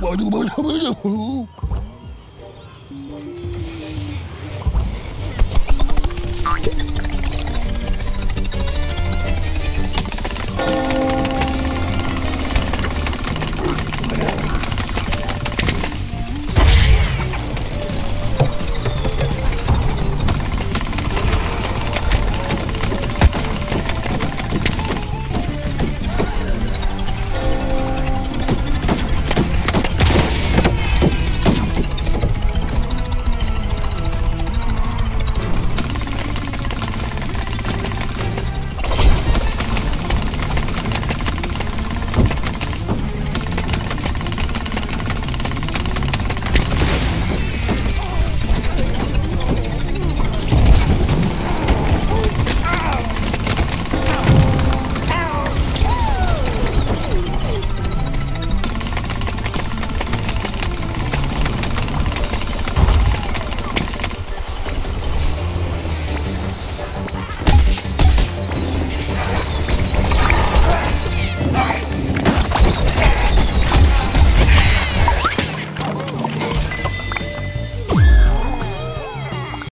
맞아 맞아 맞아